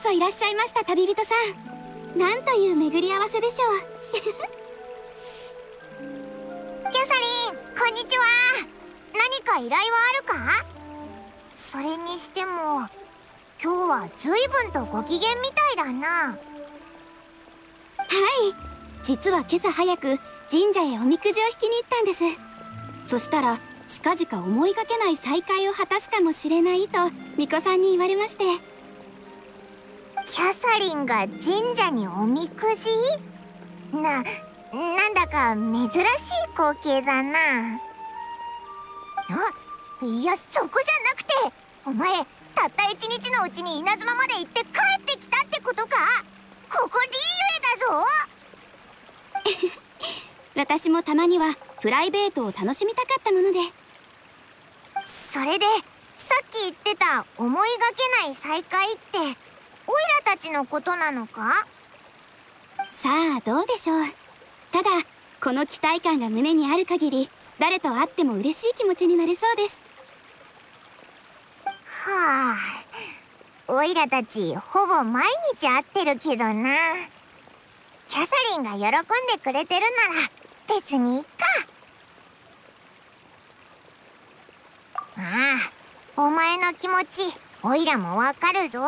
こそいらっしゃいました旅人さん。なんという巡り合わせでしょう。キャサリンこんにちは。何か依頼はあるか？それにしても今日は随分とご機嫌みたいだな。はい。実は今朝早く神社へおみくじを引きに行ったんです。そしたら近々思いがけない再会を果たすかもしれないと巫女さんに言われましてキャサリンが神社におみくじ？な、なんだか珍しい光景だな。あいやそこじゃなくてお前たった一日のうちに稲妻まで行って帰ってきたってことか？ここリーユエだぞ。私もたまにはプライベートを楽しみたかったもので。それでさっき言ってた思いがけない再会ってオイラたちのことなのか？さあどうでしょう。ただこの期待感が胸にある限り誰と会っても嬉しい気持ちになれそうです。はあ。オイラたちほぼ毎日会ってるけどな。キャサリンが喜んでくれてるなら別にいっか。ああお前の気持ちオイラもわかるぞ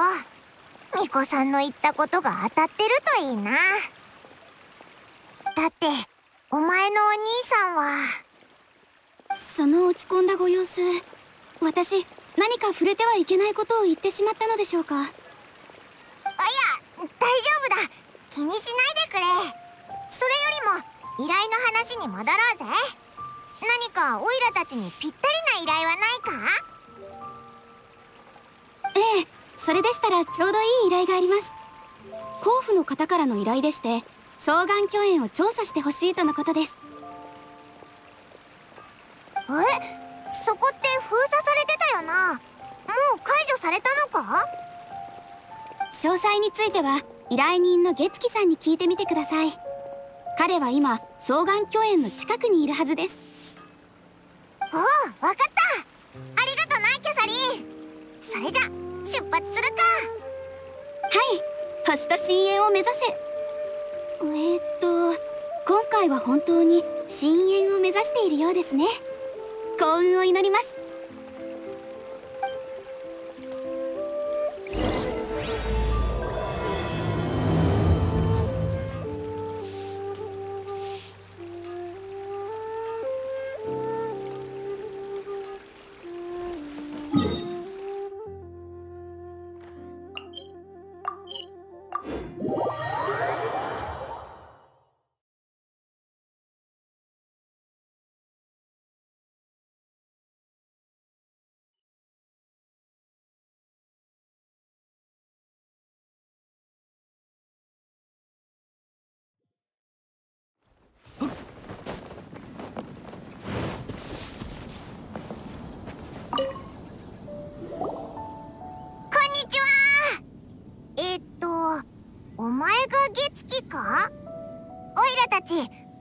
巫女さんの言ったことが当たってるといいな。だってお前のお兄さんは。その落ち込んだご様子私何か触れてはいけないことを言ってしまったのでしょうか？あいや大丈夫だ。気にしないでくれ。それよりも依頼の話に戻ろうぜ。何かオイラたちにぴったりな依頼はないか？ええそれでしたらちょうどいい依頼があります。甲府の方からの依頼でして双眼鏡園を調査してほしいとのことです。え？そこって封鎖されてたよな？もう解除されたのか？詳細については依頼人の月木さんに聞いてみてください。彼は今双眼鏡園の近くにいるはずです。おおわかった。ありがとなキャサリン。それじゃ出発するか。はい。星と深淵を目指せ。えー、っと今回は本当に深淵を目指しているようですね。幸運を祈ります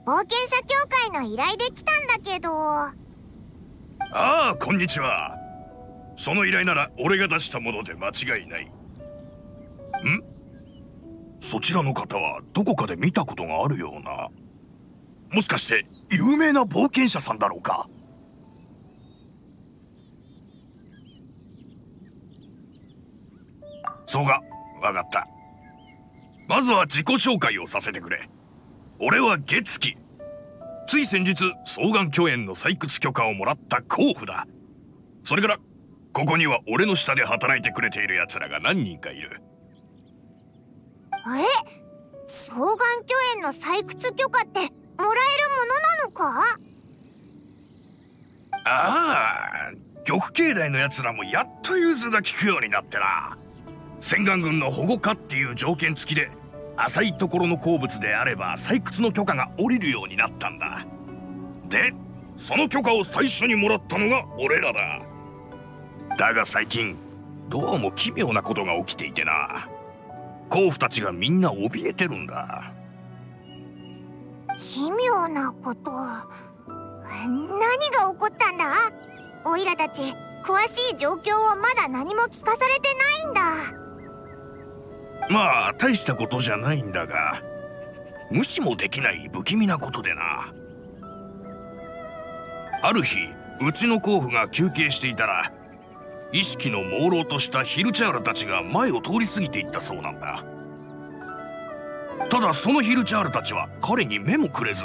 冒険者協会の依頼で来たんだけど。ああこんにちは。その依頼なら俺が出したもので間違いない。ん？そちらの方はどこかで見たことがあるような。もしかして有名な冒険者さんだろうか？そうか分かった。まずは自己紹介をさせてくれ。俺は月木つい先日双眼鏡園の採掘許可をもらった候補だ。それからここには俺の下で働いてくれている奴らが何人かいる。え？双眼鏡園の採掘許可ってもらえるものなのか？ああ玉境内の奴らもやっと融通が利くようになってな。洗顔軍の保護下っていう条件付きで浅いところの鉱物であれば採掘の許可が下りるようになったんだ。でその許可を最初にもらったのが俺らだ。だが最近どうも奇妙なことが起きていてな。甲府たちがみんな怯えてるんだ。奇妙なこと？何が起こったんだ？オイラたち詳しい状況をまだ何も聞かされてないんだ。まあ大したことじゃないんだが無視もできない不気味なことでな。ある日うちの甲府が休憩していたら意識の朦朧としたヒルチャールたちが前を通り過ぎていったそうなんだ。ただそのヒルチャールたちは彼に目もくれず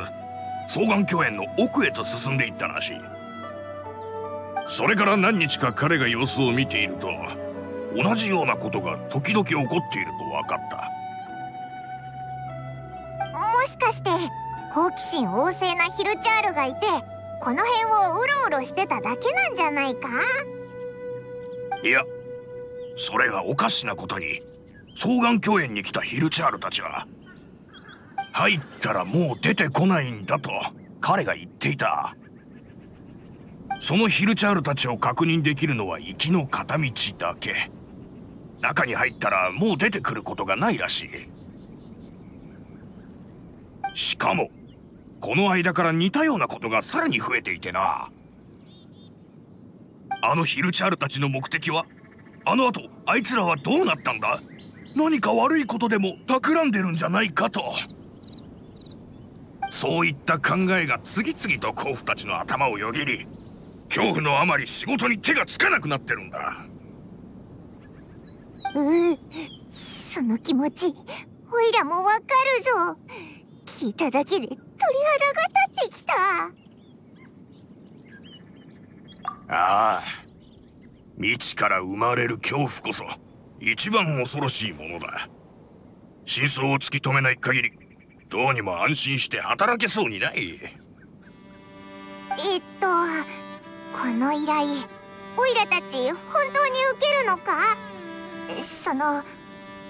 双眼鏡園の奥へと進んでいったらしい。それから何日か彼が様子を見ていると同じようなことが時々起こっていると分かった。もしかして好奇心旺盛なヒルチャールがいてこの辺をうろうろしてただけなんじゃないか？いやそれがおかしなことに双眼鏡園に来たヒルチャールたちは入ったらもう出てこないんだと彼が言っていたそのヒルチャールたちを確認できるのは行きの片道だけ。中に入ったらもう出てくることがないらしい。しかもこの間から似たようなことがさらに増えていてな。あのヒルチャールたちの目的はあの後あいつらはどうなったんだ？何か悪いことでも企んでるんじゃないかと。そういった考えが次々と甲府たちの頭をよぎり恐怖のあまり仕事に手がつかなくなってるんだ。うその気持ちおいらもわかるぞ。聞いただけで鳥肌が立ってきた。ああ未知から生まれる恐怖こそ一番恐ろしいものだ。真相を突き止めない限りどうにも安心して働けそうにない。えっとこの依頼オイラたち本当に受けるのか？その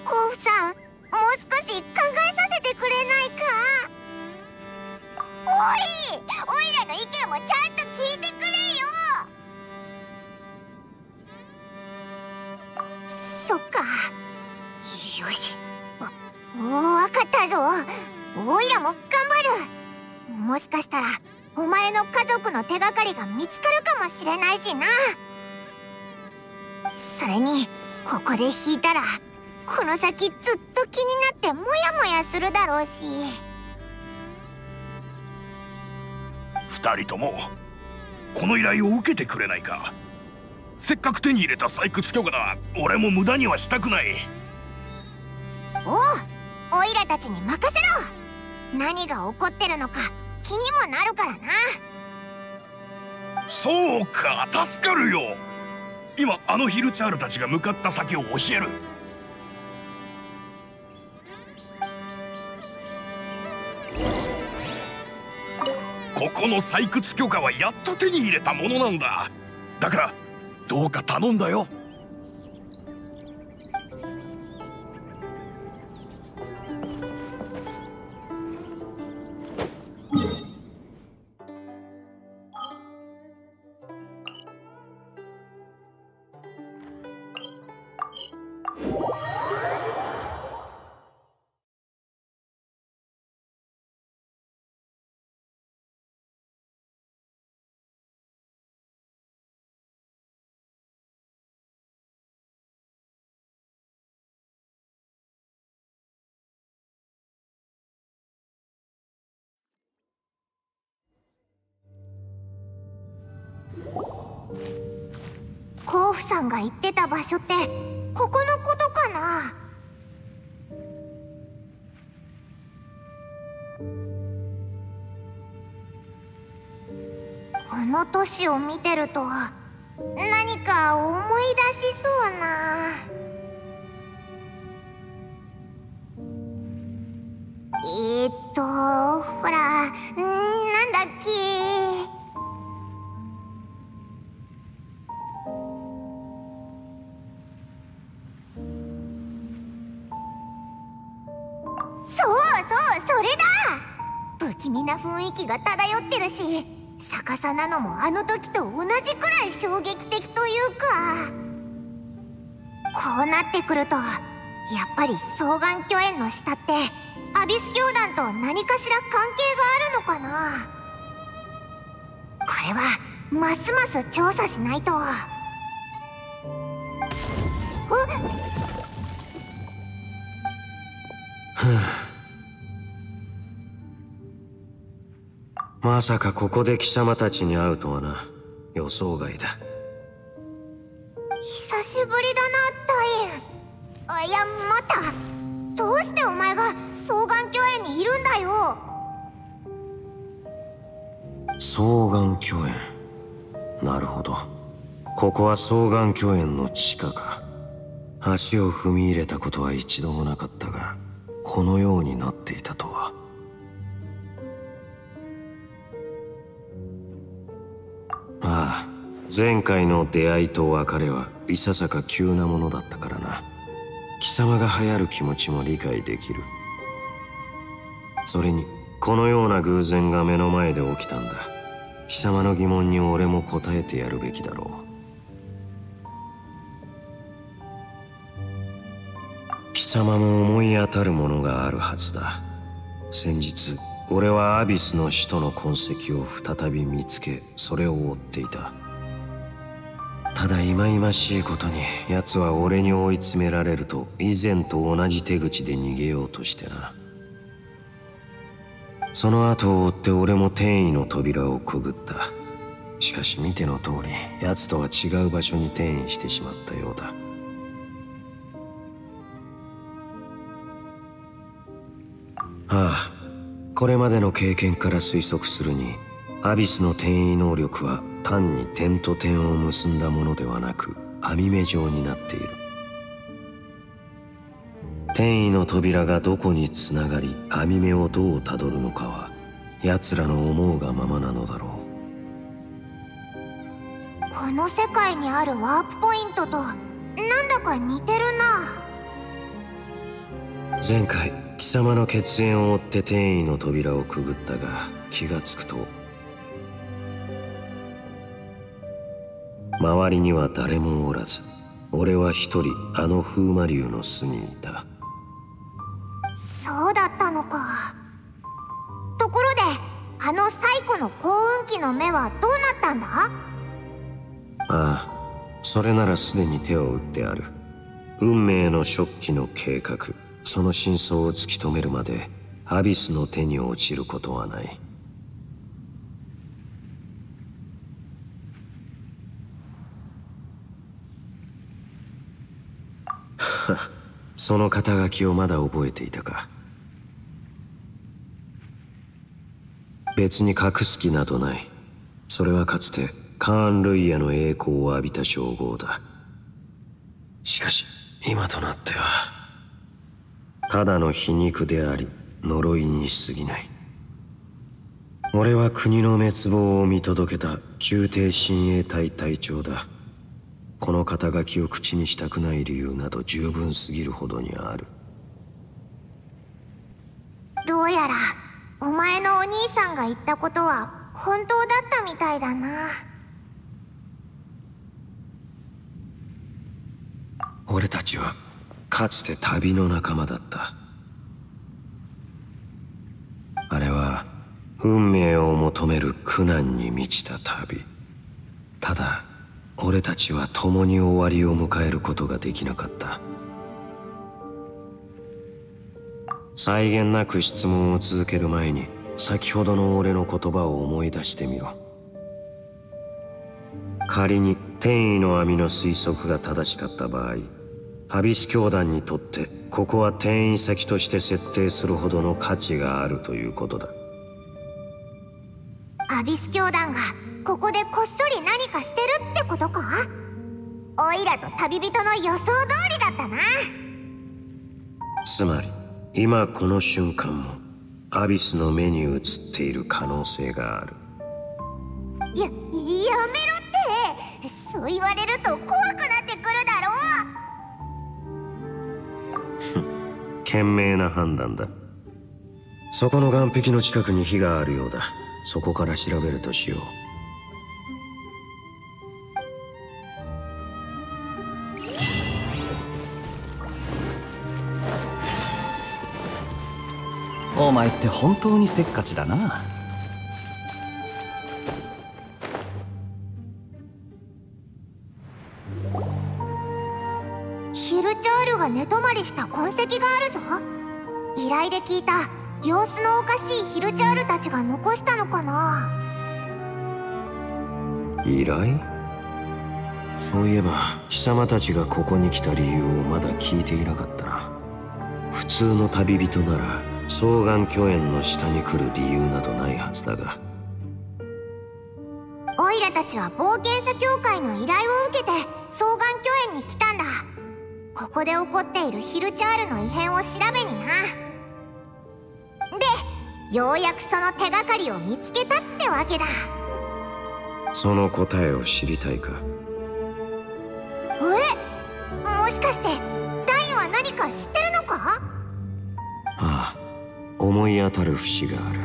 甲府さんもう少し考えさせてくれないか？おいオイラの意見もちゃんと聞いてくれよ！そっか。よし。もうわかったぞ。オイラも頑張る。もしかしたらお前の家族の手がかりが見つかるかもしれないしな。それにここで引いたらこの先ずっと気になってモヤモヤするだろうし。二人ともこの依頼を受けてくれないか。せっかく手に入れた採掘許可だ俺も無駄にはしたくない。おうオイラたちに任せろ。何が起こってるのか気にもなるからな。そうか助かるよ。今あのヒルチャールたちが向かった先を教える。ここの採掘許可はやっと手に入れたものなんだ。だからどうか頼んだよ。甲府さんが言ってた場所ってここのことかな？この都市を見てると何か思が漂ってるし逆さなのもあの時と同じくらい衝撃的というか。こうなってくるとやっぱり双眼鏡園の下ってアビス教団と何かしら関係があるのかな。これはますます調査しないと。えまさかここで貴様たちに会うとはな。予想外だ。久しぶりだなタインいや待った。どうしてお前が双眼鏡園にいるんだよ。双眼鏡園？なるほど。ここは双眼鏡園の地下か。足を踏み入れたことは一度もなかったがこのようになっていたとはああ前回の出会いと別れはいささか急なものだったからな。貴様が流行る気持ちも理解できる。それにこのような偶然が目の前で起きたんだ。貴様の疑問に俺も答えてやるべきだろう。貴様も思い当たるものがあるはずだ。先日俺はアビスの首都の痕跡を再び見つけそれを追っていた。ただ忌々しいことに奴は俺に追い詰められると以前と同じ手口で逃げようとしてな。その後を追って俺も転移の扉をくぐった。しかし見ての通り奴とは違う場所に転移してしまったようだ。ああ。これまでの経験から推測するにアビスの転移能力は単に点と点を結んだものではなく網目状になっている。転移の扉がどこにつながり網目をどうたどるのかは奴らの思うがままなのだろう。この世界にあるワープポイントとなんだか似てるな。前回貴様の血縁を追って転移の扉をくぐったが気がつくと周りには誰もおらず俺は一人あの風魔竜の巣にいた。そうだったのか。ところであの最古の幸運期の目はどうなったんだ？ああそれならすでに手を打ってある。運命の初期の計画その真相を突き止めるまでアビスの手に落ちることはない。その肩書きをまだ覚えていたか。別に隠す気などない。それはかつてカーン・ルイヤの栄光を浴びた称号だ。しかし今となっては。ただの皮肉であり呪いにしすぎない。俺は国の滅亡を見届けた宮廷親衛隊隊長だ。この肩書きを口にしたくない理由など十分すぎるほどにある。どうやらお前のお兄さんが言ったことは本当だったみたいだな。俺たちはかつて旅の仲間だった。あれは運命を求める苦難に満ちた旅。ただ俺たちは共に終わりを迎えることができなかった。際限なく質問を続ける前に先ほどの俺の言葉を思い出してみろ。仮に天意の網の推測が正しかった場合アビス教団にとってここは転移先として設定するほどの価値があるということだ。アビス教団がここでこっそり何かしてるってことか？オイラと旅人の予想通りだったな。つまり今この瞬間もアビスの目に映っている可能性がある。ややめろって。そう言われると怖くなってくるだ賢明な判断だ。そこの岸壁の近くに火があるようだ。そこから調べるとしよう。お前って本当にせっかちだな聞いた様子のおかしいヒルチャールたちが残したのかな？依頼？そういえば貴様たちがここに来た理由をまだ聞いていなかったな。普通の旅人なら双眼巨園の下に来る理由などないはずだが。オイラたちは冒険者協会の依頼を受けて双眼巨園に来たんだ。ここで起こっているヒルチャールの異変を調べにな。でようやくその手がかりを見つけたってわけだ。その答えを知りたいか？え？もしかしてダイは何か知ってるのか？ああ思い当たる節がある。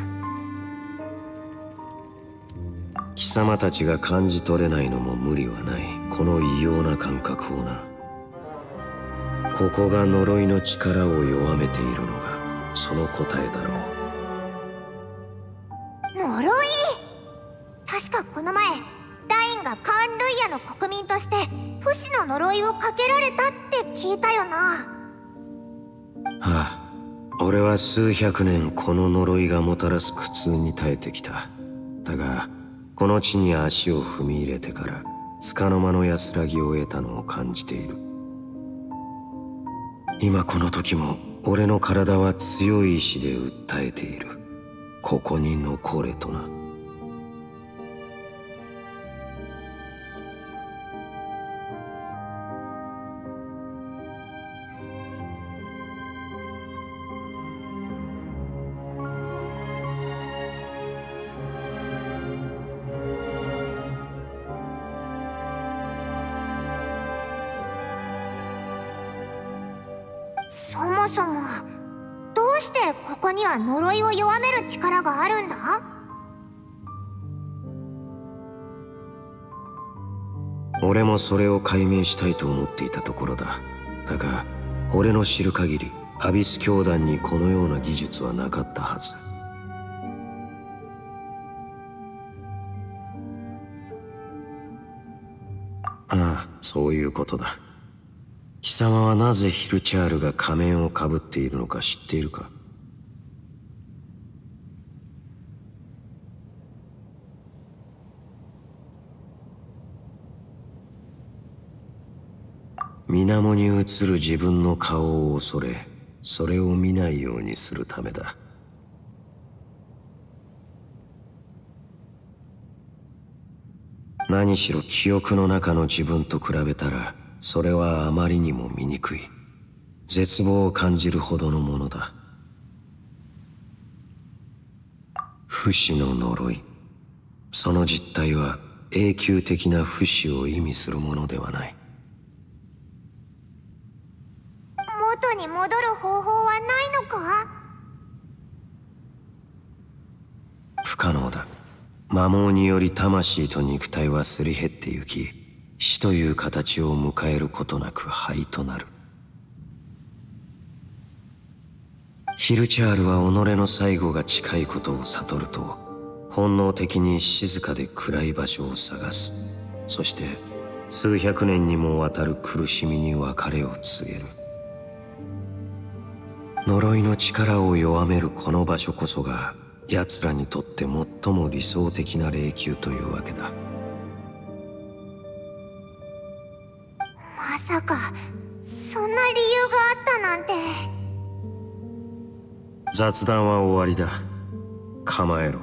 貴様たちが感じ取れないのも無理はない。この異様な感覚をな。ここが呪いの力を弱めているのがその答えだろういをかけられたって聞いたよな。はあ俺は数百年この呪いがもたらす苦痛に耐えてきた。だがこの地に足を踏み入れてから束の間の安らぎを得たのを感じている。今この時も俺の体は強い意志で訴えている。ここに残れとな。呪いを弱める力があるんだ？俺もそれを解明したいと思っていたところだ。だが俺の知る限りアビス教団にこのような技術はなかったはず。ああそういうことだ。貴様はなぜヒルチャールが仮面をかぶっているのか知っているか？水面に映る自分の顔を恐れそれを見ないようにするためだ。何しろ記憶の中の自分と比べたらそれはあまりにも醜い。絶望を感じるほどのものだ。不死の呪い。その実態は永久的な不死を意味するものではない。元に戻る方法はないのか？不可能だ。魔網により魂と肉体はすり減ってゆき死という形を迎えることなく灰となる。ヒルチャールは己の最後が近いことを悟ると本能的に静かで暗い場所を探す。そして数百年にもわたる苦しみに別れを告げる。呪いの力を弱めるこの場所こそが奴らにとって最も理想的な霊宮というわけだ。まさかそんな理由があったなんて。雑談は終わりだ。構えろ。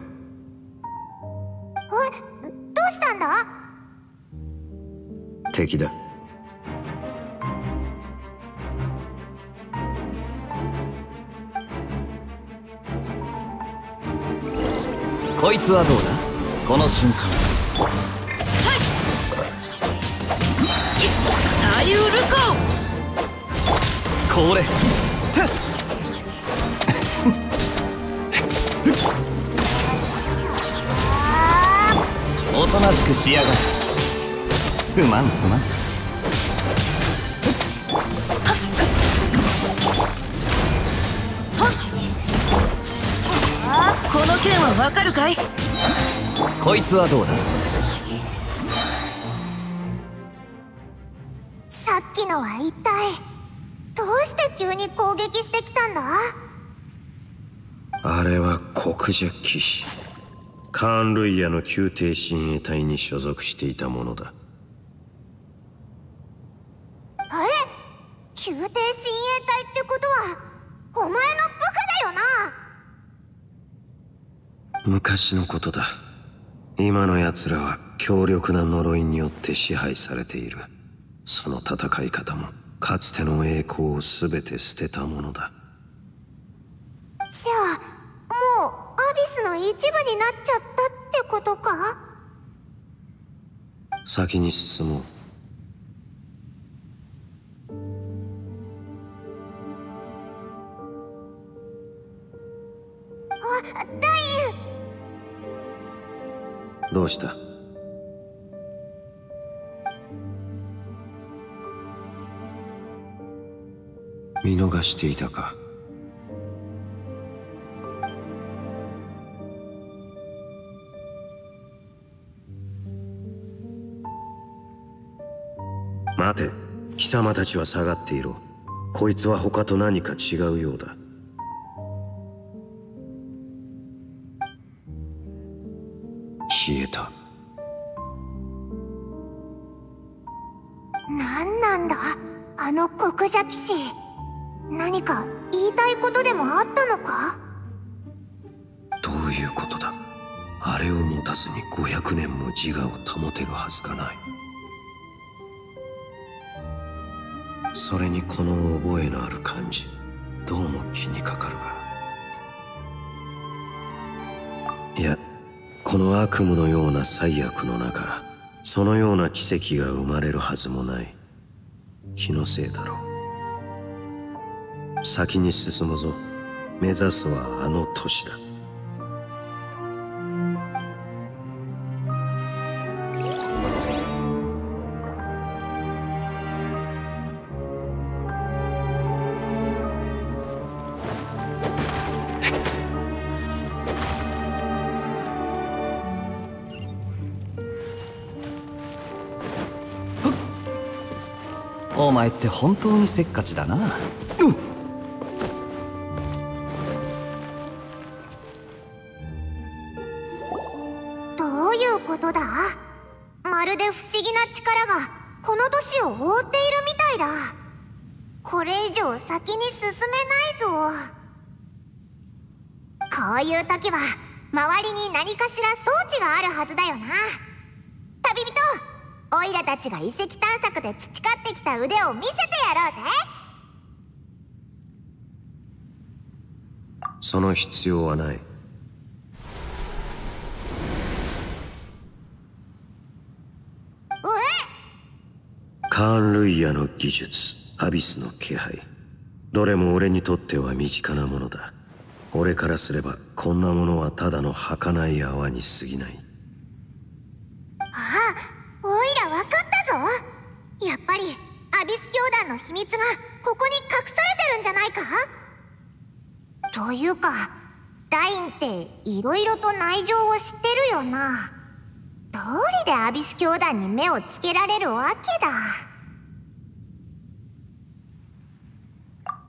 えどうしたんだ？敵だこいつはどうだ？この瞬間。左右ルこれ。おとなしくしやがるすまんすまんこの件はわかるかい？こいつはどうだ？さっきのは一体どうして急に攻撃してきたんだ？あれは国蛇騎士。カーン・ルイヤの宮廷親衛隊に所属していたものだ。え？宮廷親衛隊ってことはお前の部下だよな？昔のことだ。今の奴らは強力な呪いによって支配されている。その戦い方もかつての栄光を全て捨てたものだ。じゃあもうアビスの一部になっちゃったってことか？先に進もうあダイどうした？見逃していたか？待て。貴様たちは下がっていろ。こいつは他と何か違うようだ。消えた。何なんだ？あの国蛇騎士何か言いたいことでもあったのか？どういうことだ？あれを持たずに500年も自我を保てるはずがない。それにこの覚えのある感じどうも気にかかるが。いやこの悪夢のような最悪の中そのような奇跡が生まれるはずもない。気のせいだろう。先に進むぞ。目指すはあの都市だ。って本当にせっかちだな。どういうことだ？まるで不思議な力がこの都市を覆っているみたいだ。これ以上先に進めないぞ。こういう時は周りに何かしら装置があるはずだよな。オイラたちが遺跡探索で培ってきた腕を見せてやろうぜ。その必要はない。カーン・ルイヤの技術アビスの気配。どれも俺にとっては身近なものだ。俺からすればこんなものはただの儚い泡に過ぎない秘密がここに隠されてるんじゃないか？というかダインって色々と内情を知ってるよな。どうりでアビス教団に目をつけられるわけだ？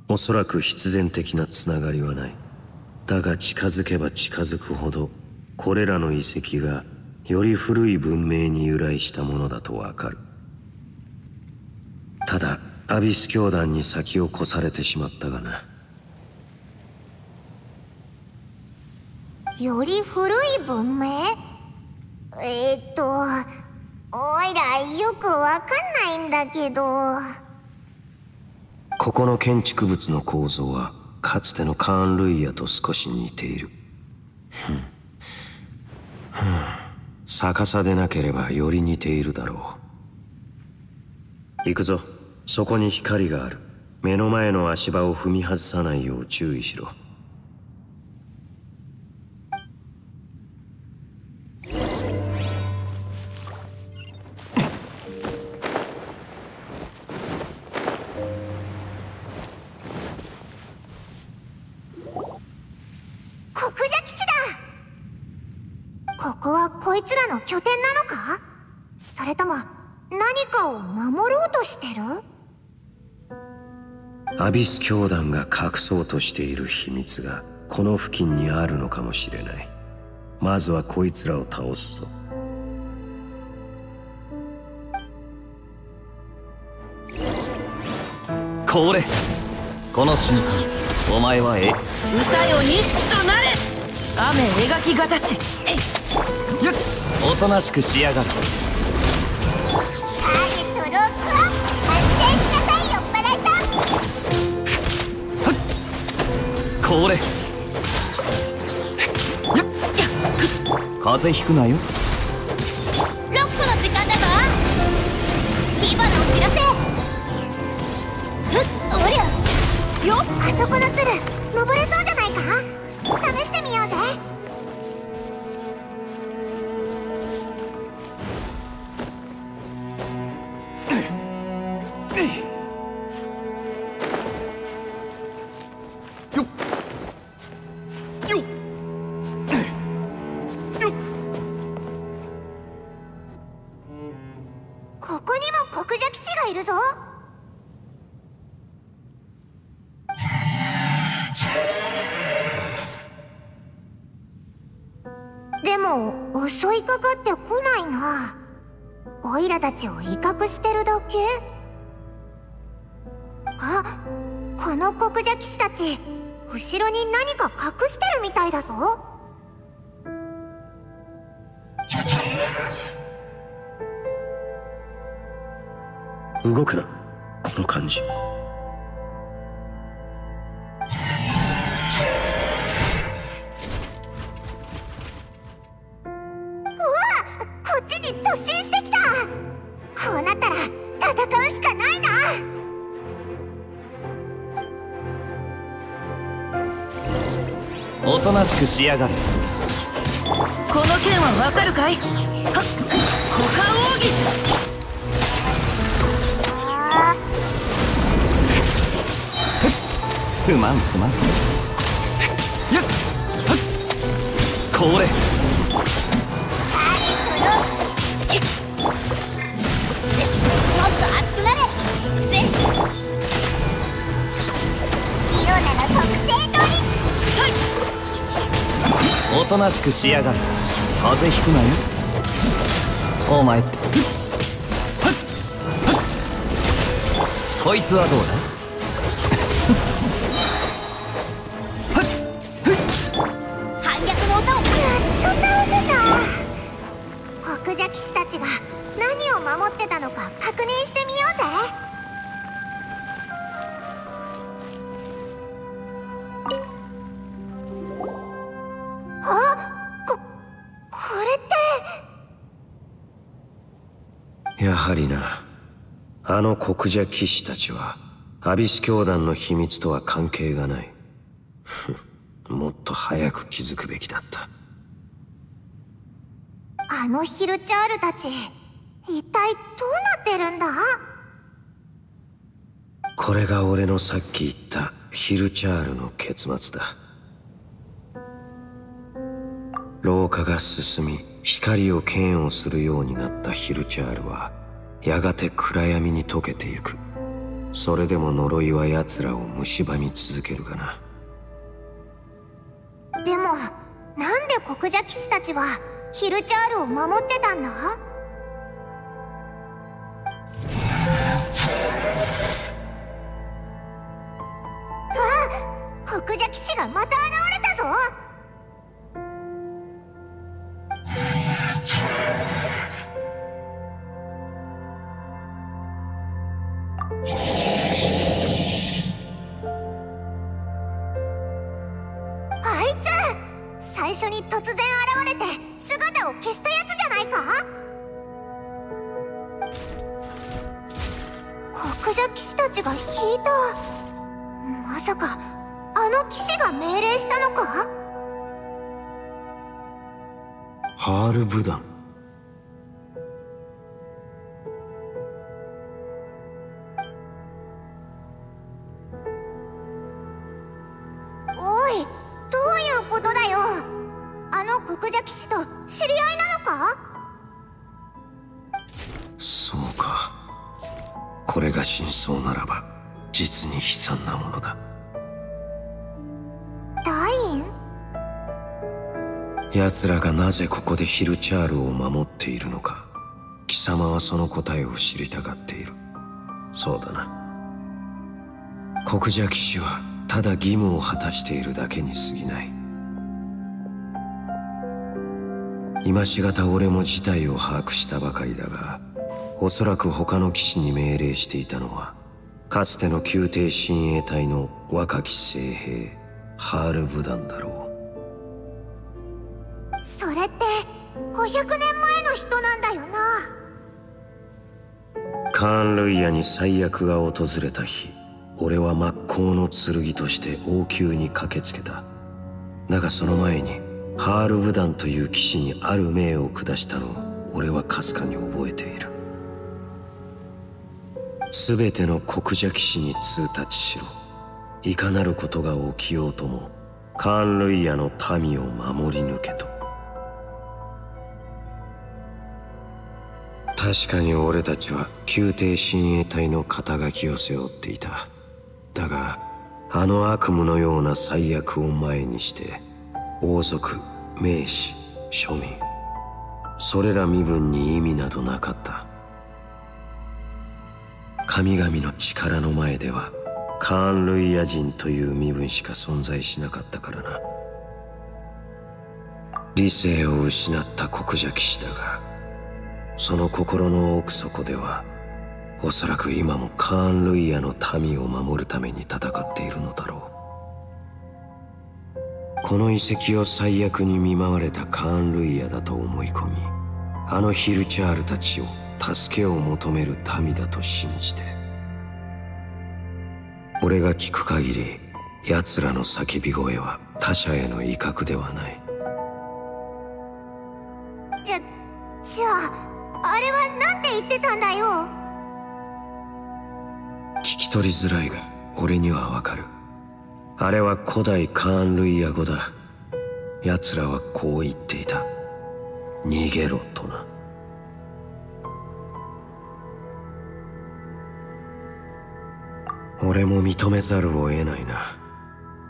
おそらく必然的なつながりはない。だが近づけば近づくほどこれらの遺跡がより古い文明に由来したものだとわかる。ただアビス教団に先を越されてしまったがな。より古い文明？えー、っとおいらよくわかんないんだけど。ここの建築物の構造はかつてのカーン・ルイヤと少し似ている。ふん。ふん。逆さでなければより似ているだろう。行くぞそこに光がある。目の前の足場を踏み外さないよう注意しろ。アビス教団が隠そうとしている秘密がこの付近にあるのかもしれない。まずはこいつらを倒すぞ。これ。この瞬間お前はえ歌よ錦となれ。雨描きがたし。えい。おとなしくしやがる。タこれ。風邪ひくなよ。しくしやがる。風邪ひくなよ。お前って。こいつはどうだ？反あの国邪騎士たちはアビス教団の秘密とは関係がない。もっと早く気づくべきだった。あのヒルチャールたち一体どうなってるんだ？これが俺のさっき言ったヒルチャールの結末だ。廊下が進み光を嫌悪するようになったヒルチャールはやがて暗闇に溶けてゆく。それでも呪いは奴らを蝕み続けるがな。でもなんで国邪騎士たちはヒルチャールを守ってたんだ？あ国邪騎士がまた現れたぞ。の騎士が命令したのか？ハール・ブダン奴らがなぜここでヒルチャールを守っているのか貴様はその答えを知りたがっている。そうだな。国邪騎士はただ義務を果たしているだけに過ぎない。今しがた俺も事態を把握したばかりだがおそらく他の騎士に命令していたのはかつての宮廷親衛隊の若き精兵ハール・ブダンだろう。それって500年前の人なんだよな。カーン・ルイヤに最悪が訪れた日俺は真っ向の剣として王宮に駆けつけた。だがその前にハール・ブダンという騎士にある命を下したのを俺はかすかに覚えている。全ての国邪騎士に通達しろ。いかなることが起きようともカーン・ルイヤの民を守り抜けと。確かに俺たちは宮廷親衛隊の肩書きを背負っていた。だがあの悪夢のような最悪を前にして王族名士庶民それら身分に意味などなかった。神々の力の前ではカーン・ルイヤ人という身分しか存在しなかったからな。理性を失った国邪騎士だがその心の奥底ではおそらく今もカーン・ルイヤの民を守るために戦っているのだろう。この遺跡を最悪に見舞われたカーン・ルイヤだと思い込みあのヒルチャールたちを助けを求める民だと信じて俺が聞く限り奴らの叫び声は他者への威嚇ではない。じゃじゃああれは何て言ってたんだよ？聞き取りづらいが俺にはわかる。あれは古代カーン・ルイヤ語だ。奴らはこう言っていた。逃げろとな。俺も認めざるを得ないな。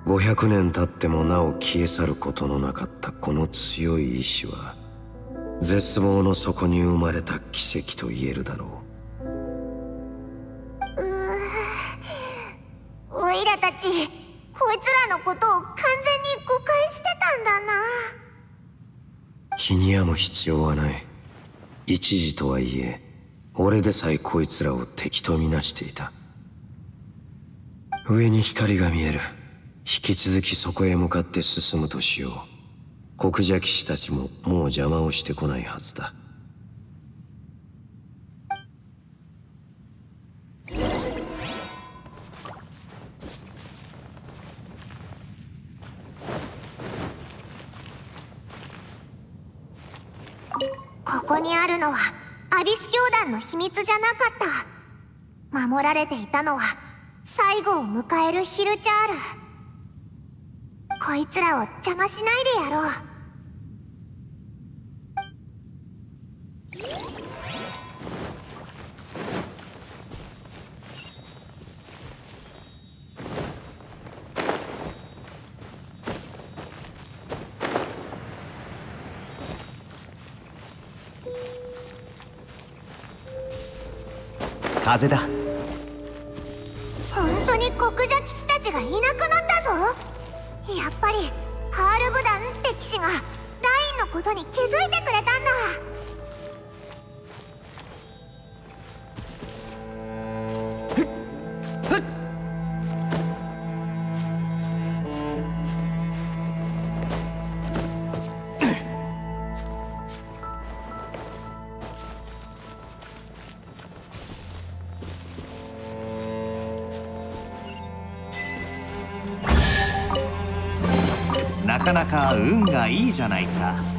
500年経ってもなお消え去ることのなかったこの強い意志は。絶望の底に生まれた奇跡と言えるだろう。うおいらたちこいつらのことを完全に誤解してたんだな。気に病む必要はない。一時とはいえ俺でさえこいつらを敵とみなしていた。上に光が見える。引き続きそこへ向かって進むとしよう国邪騎士たちももう邪魔をしてこないはずだ。ここにあるのはアビス教団の秘密じゃなかった。守られていたのは最後を迎えるヒルチャール。こいつらを邪魔しないでやろう。風だ。国邪騎士たちがいなくなったぞ。やっぱりハールブダンって騎士がダインのことに気づいてくれた運がいいじゃないか。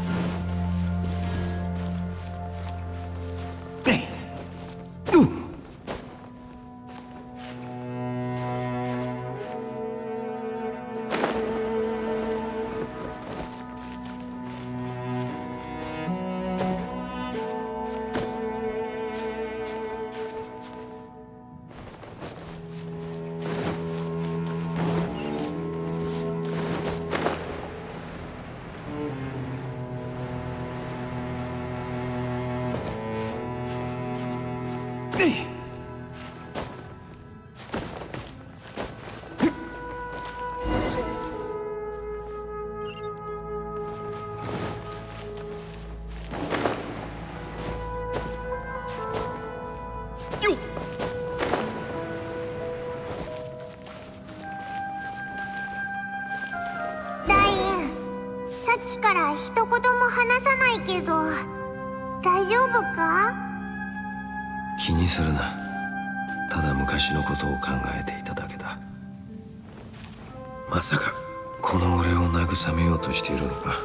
まさかこの俺を慰めようとしているのか。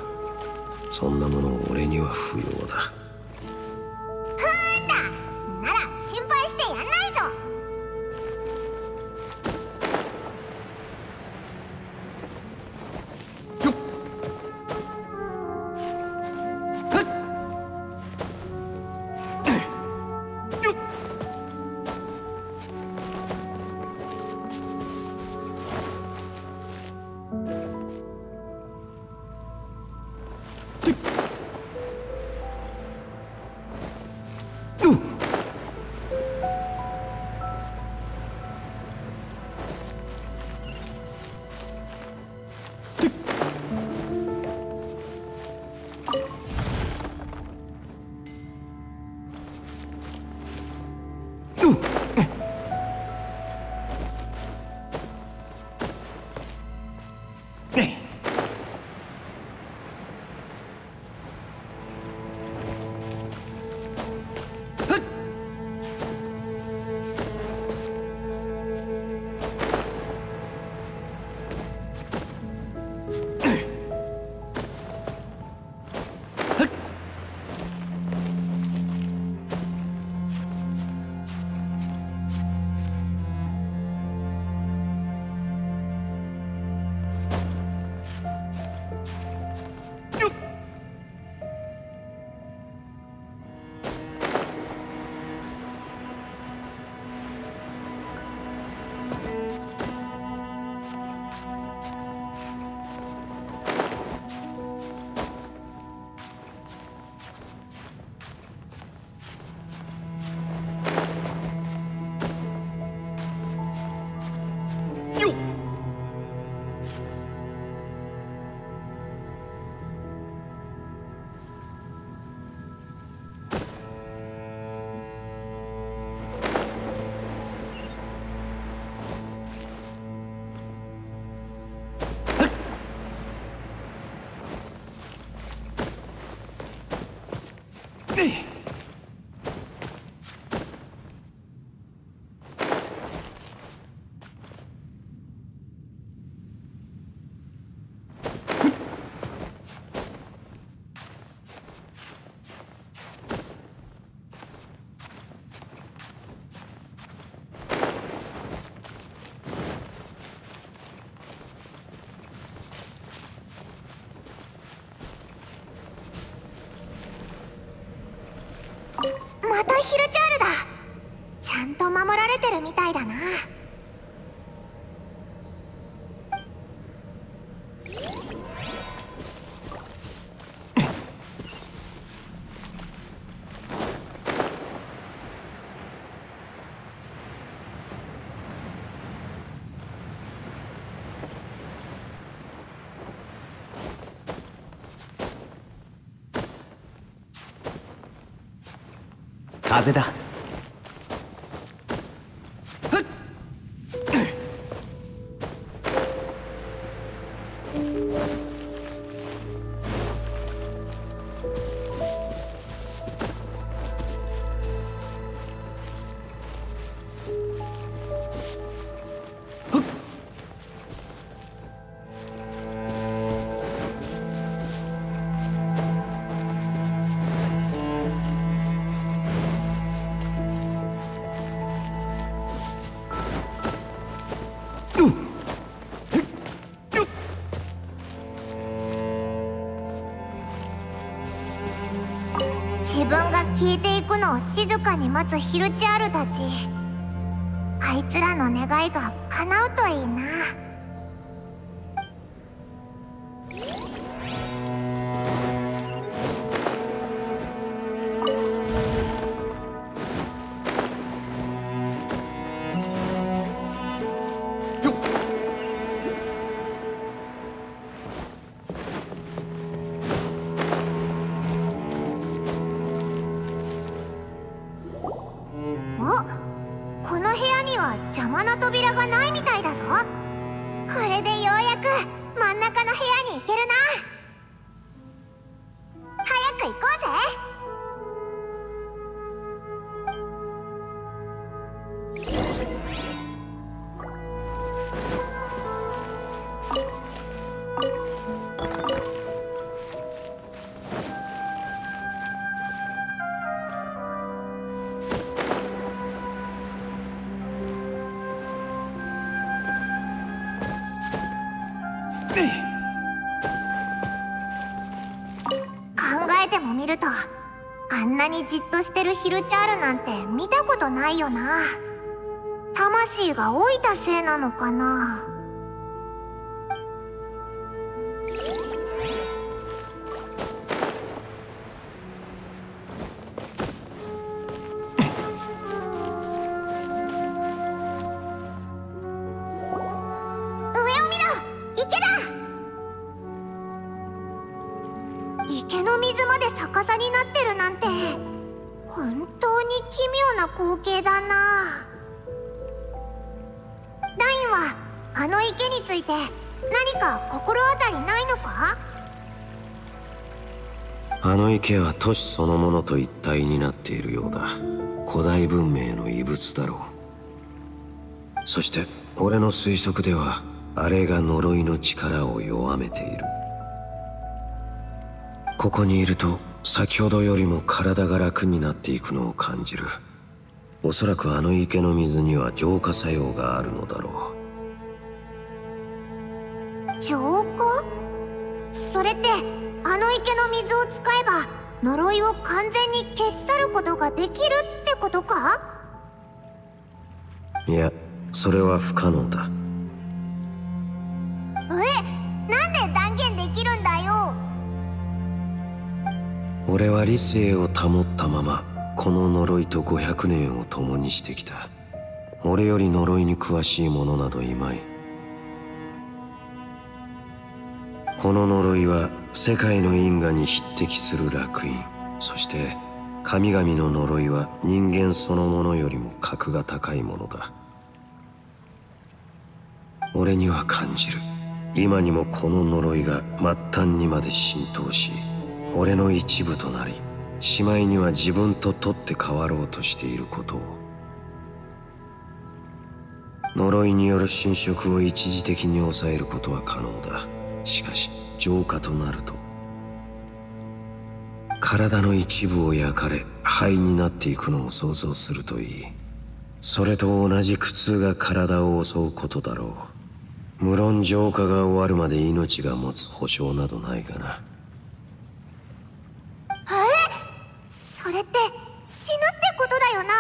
そんなもの俺には不要だ。風だ。聞いていくのを静かに待つヒルチャールたち。あいつらの願いが叶うといいな。ても見るとあんなにじっとしてるヒルチャールなんて見たことないよな。魂が老いたせいなのかな。あの池は都市そのものと一体になっているようだ。古代文明の遺物だろう。そして俺の推測ではあれが呪いの力を弱めている。ここにいると先ほどよりも体が楽になっていくのを感じる。おそらくあの池の水には浄化作用があるのだろう。浄化？それってあの池の水を使えば呪いを完全に消し去ることができるってことか？ういやそれは不可能だ。え？なんで断言できるんだよ？俺は理性を保ったままこの呪いと500年を共にしてきた。俺より呪いに詳しい者などいまい。この呪いは世界の因果に匹敵する楽園。そして神々の呪いは人間そのものよりも格が高いものだ。俺には感じる。今にもこの呪いが末端にまで浸透し俺の一部となりしまいには自分と取って変わろうとしていることを。呪いによる侵食を一時的に抑えることは可能だ。しかし浄化となると体の一部を焼かれ灰になっていくのを想像するといい。それと同じ苦痛が体を襲うことだろう。無論浄化が終わるまで命が持つ保証などないがな。えそれって死ぬってことだよな。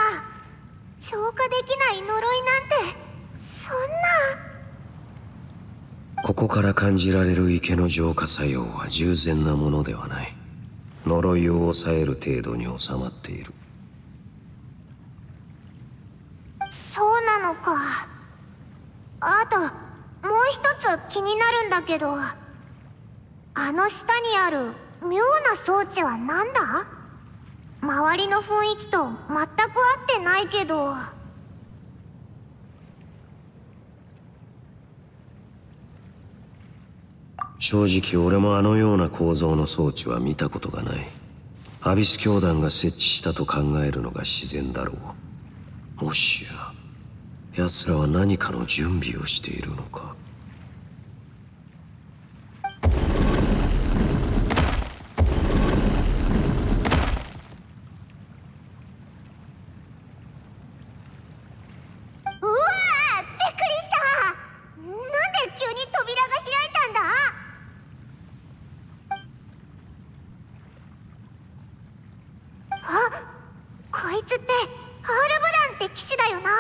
浄化できない呪いなんてそんな。ここから感じられる池の浄化作用は従前なものではない。呪いを抑える程度に収まっている。そうなのか。あともう一つ気になるんだけど。あの下にある妙な装置は何だ？周りの雰囲気と全く合ってないけど。正直俺もあのような構造の装置は見たことがない。アビス教団が設置したと考えるのが自然だろう。もしや奴らは何かの準備をしているのかうわーびっくりしたなんで急に扉が開いたんだあこいつってハールブダンって騎士だよな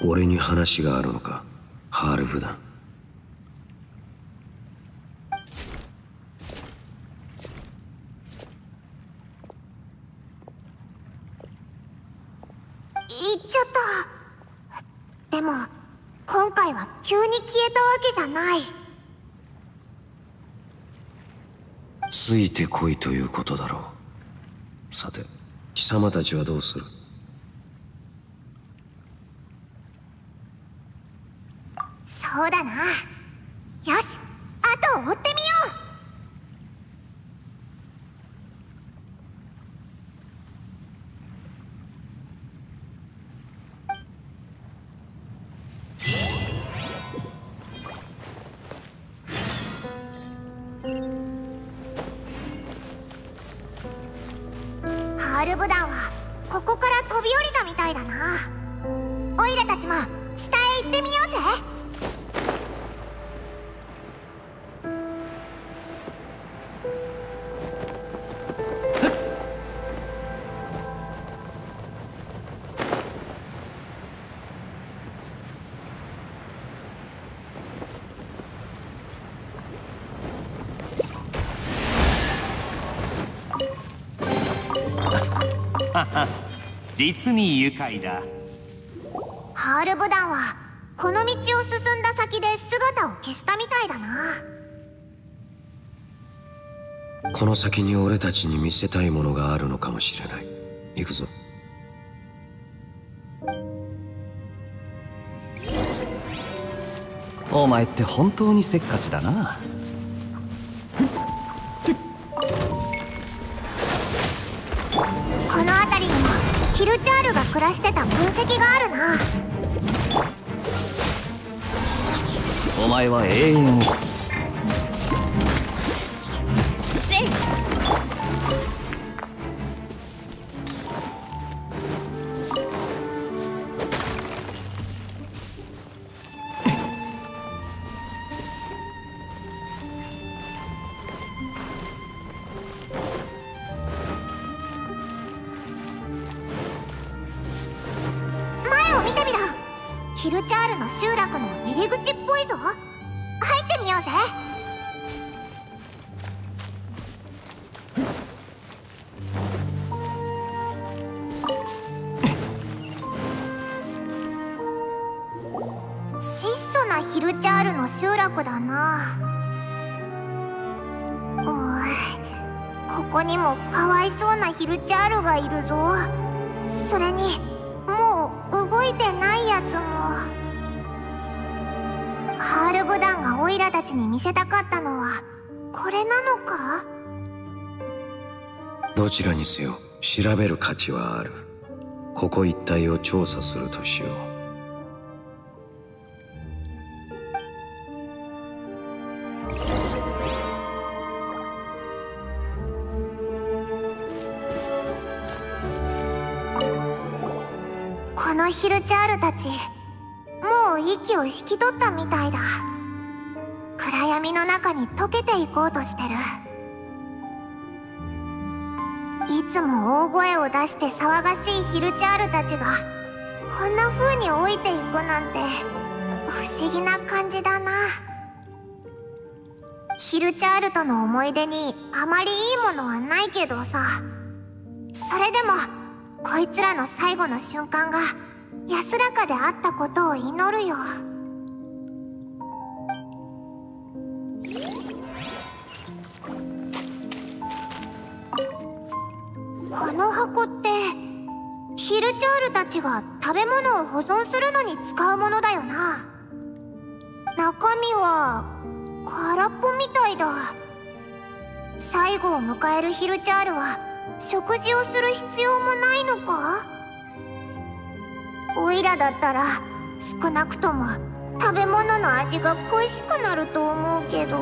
俺に話があるのかハールブダン行っちゃった。でも今回は急に消えたわけじゃない。ついてこいということだろう。さて貴様たちはどうする？実に愉快だ。ハールブダンはこの道を進んだ先で姿を消したみたいだな。この先に俺たちに見せたいものがあるのかもしれない。行くぞ。お前って本当にせっかちだなヒルチャールが暮らしてた痕跡があるな。お前は永遠を。ヒルチャールがいるぞ。それにもう動いてないやつも。ハールブダンがオイラたちに見せたかったのはこれなのか？どちらにせよ調べる価値はある。ここ一帯を調査するとしよう。ヒルチャールたちもう息を引き取ったみたいだ。暗闇の中に溶けていこうとしてる。いつも大声を出して騒がしいヒルチャールたちがこんな風に老いていくなんて不思議な感じだな。ヒルチャールとの思い出にあまりいいものはないけどさ。それでもこいつらの最後の瞬間が安らかであったことを祈るよ。この箱ってヒルチャールたちが食べ物を保存するのに使うものだよな。中身は空っぽみたいだ。最後を迎えるヒルチャールは食事をする必要もないのか？オイラだったら少なくとも食べ物の味が恋しくなると思うけど。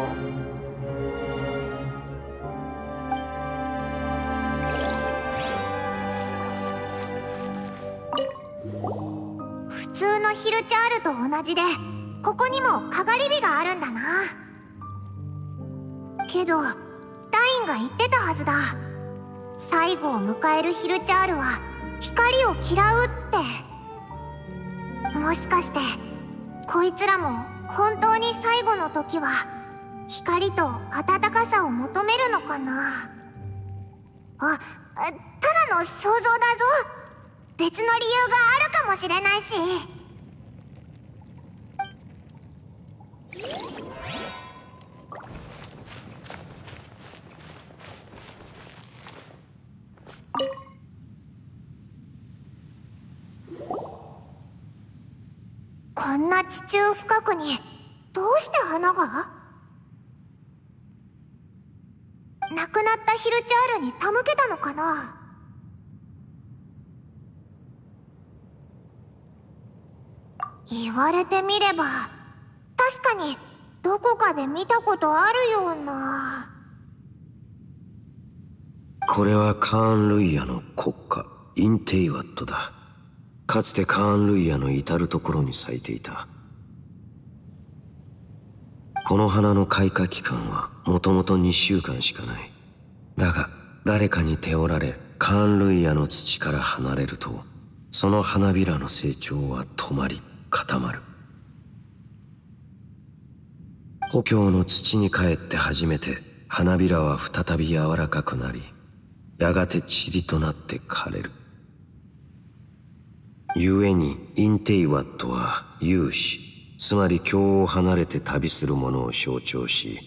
普通のヒルチャールと同じでここにもかがり火があるんだな。けどダインが言ってたはずだ。最後を迎えるヒルチャールは光を嫌うって。もしかしてこいつらも本当に最後の時は光と温かさを求めるのかな？あただの想像だぞ。別の理由があるかもしれないし。こんな地中深くにどうして花が？亡くなったヒルチャールに手向けたのかな？言われてみれば確かにどこかで見たことあるような。これはカーン・ルイヤの国家インテイワットだ。かつてカーン・ルイヤの至る所に咲いていた。この花の開花期間はもともと2週間しかない。だが誰かに手折られカーン・ルイヤの土から離れるとその花びらの成長は止まり固まる。故郷の土に帰って初めて花びらは再び柔らかくなりやがて塵となって枯れる。故にインテイワットは勇士つまり京を離れて旅する者を象徴し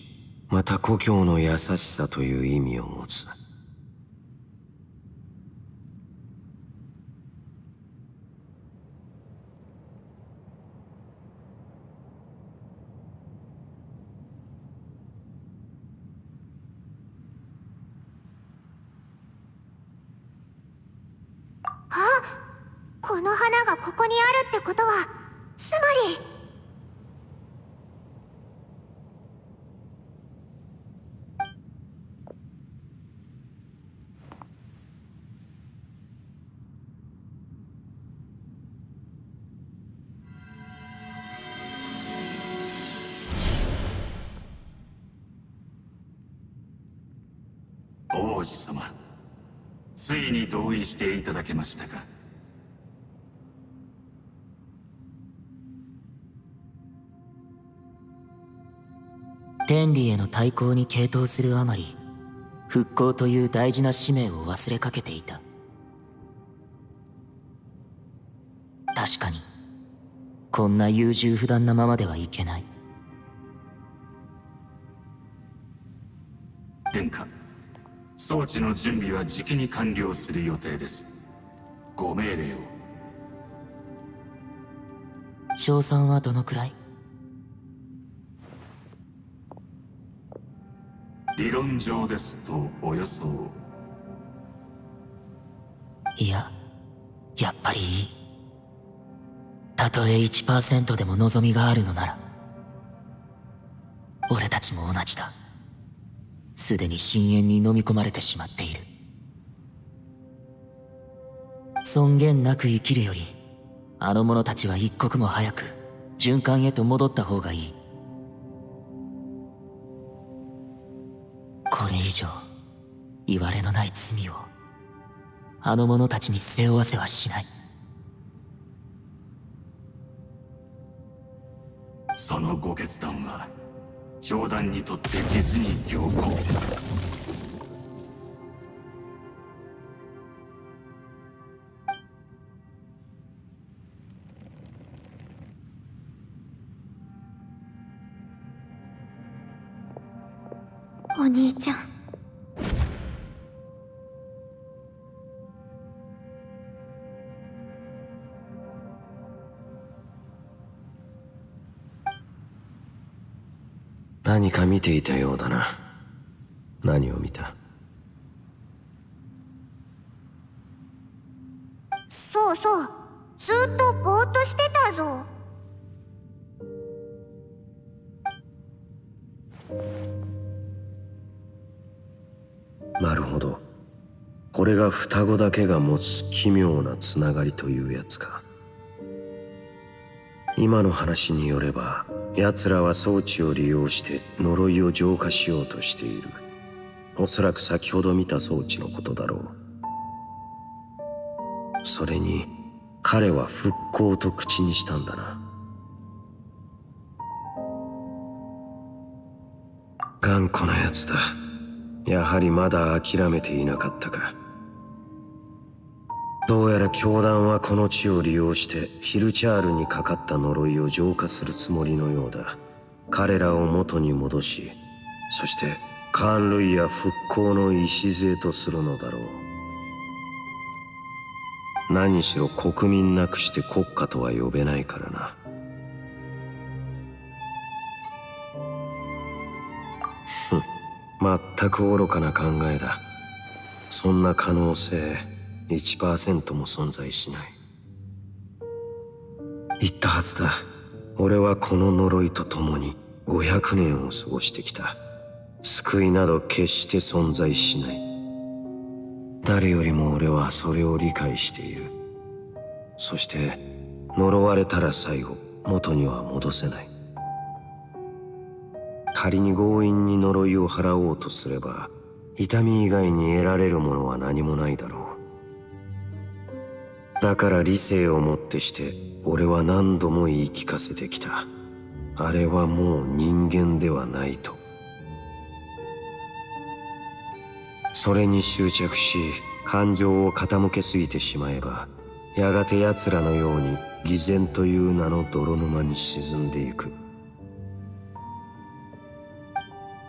また故郷の優しさという意味を持つ。この花がここにあるってことはつまり王子様ついに同意していただけましたか？対抗に傾倒するあまり復興という大事な使命を忘れかけていた。確かにこんな優柔不断なままではいけない。殿下装置の準備はじきに完了する予定です。ご命令を。賞賛はどのくらい？理論上ですとおよそ。いややっぱりいい。たとえ1%でも望みがあるのなら俺たちも同じだ。すでに深淵に飲み込まれてしまっている。尊厳なく生きるよりあの者たちは一刻も早く循環へと戻った方がいい。以上言われのない罪をあの者たちに背負わせはしない。そのご決断は教団にとって実に良好。お兄ちゃん何か見ていたようだな。何を見た？そうそう。ずっとぼーっとしてたぞ。なるほど。これが双子だけが持つ奇妙なつながりというやつか。今の話によれば奴らは装置を利用して呪いを浄化しようとしている。おそらく先ほど見た装置のことだろう。それに彼は復興と口にしたんだな。頑固な奴だ。やはりまだ諦めていなかったか。どうやら教団はこの地を利用してヒルチャールにかかった呪いを浄化するつもりのようだ。彼らを元に戻しそしてカーン・ルイや復興の礎とするのだろう。何しろ国民なくして国家とは呼べないからな。ふん全く愚かな考えだ。そんな可能性。1%も存在しない。言ったはずだ。俺はこの呪いと共に500年を過ごしてきた。救いなど決して存在しない。誰よりも俺はそれを理解している。そして呪われたら最後元には戻せない。仮に強引に呪いを払おうとすれば痛み以外に得られるものは何もないだろう。だから理性をもってして俺は何度も言い聞かせてきた。あれはもう人間ではないと。それに執着し感情を傾けすぎてしまえばやがて奴らのように偽善という名の泥沼に沈んでいく。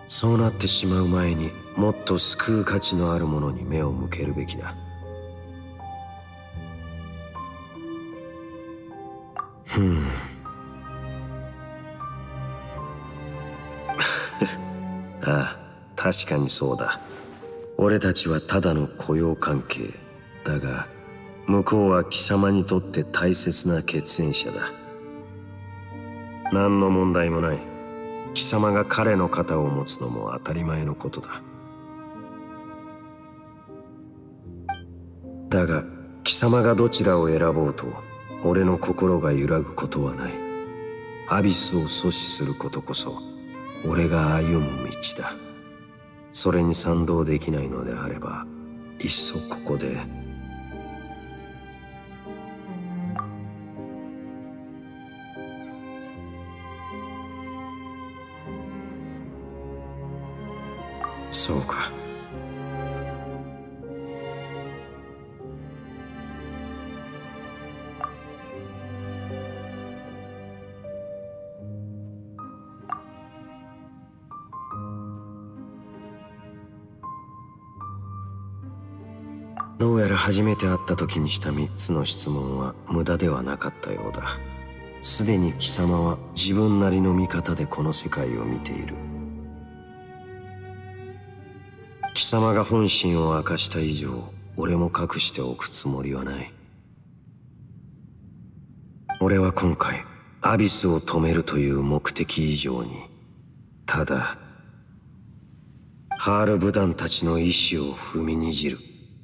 そうなってしまう前にもっと救う価値のあるものに目を向けるべきだ。ふん。ああ確かにそうだ。俺たちはただの雇用関係。だが向こうは貴様にとって大切な血縁者だ。何の問題もない。貴様が彼の肩を持つのも当たり前のことだ。だが貴様がどちらを選ぼうと俺の心が揺らぐことはない。アビスを阻止することこそ俺が歩む道だ。それに賛同できないのであればいっそここで。そうか。初めて会った時にした3つの質問は無駄ではなかったようだ。すでに貴様は自分なりの見方でこの世界を見ている。貴様が本心を明かした以上俺も隠しておくつもりはない。俺は今回アビスを止めるという目的以上にただハールブダンたちの意志を踏みにじる。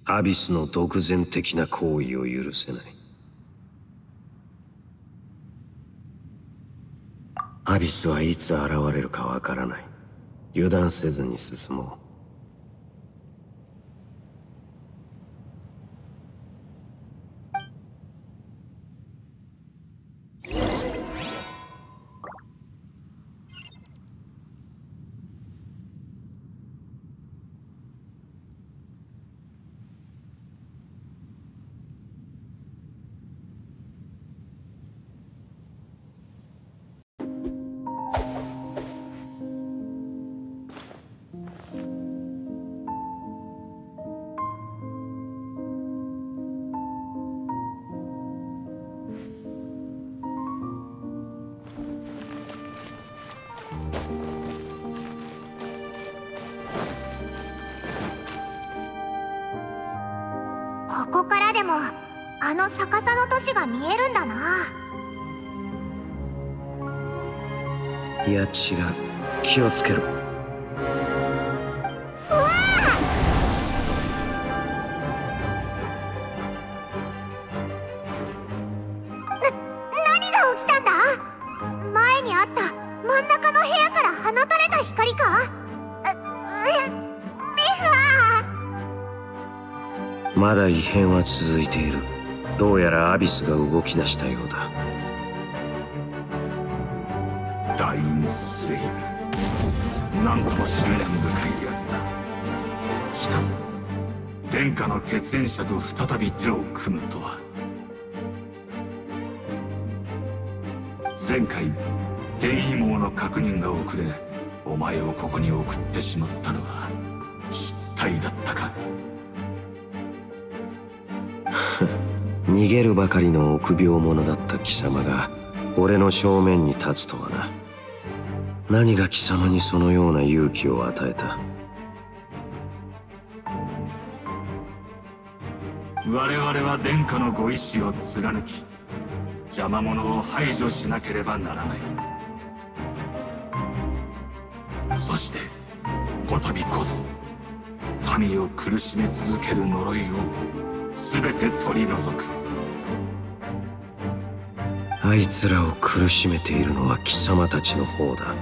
アビスの独善的な行為を許せない。アビスはいつ現れるかわからない。油断せずに進もう。かううメフまだ異変は続いている。どうやらアビスが動き出したようだなんとも執念深いやつだ。しかも天下の血縁者と再び手を組むとは。前回天意網の確認が遅れお前をここに送ってしまったのは失態だったか。逃げるばかりの臆病者だった貴様が俺の正面に立つとはな。何が貴様にそのような勇気を与えた？我々は殿下のご意志を貫き邪魔者を排除しなければならない。そしてこたびこそ民を苦しめ続ける呪いを全て取り除く。あいつらを苦しめているのは貴様たちの方だ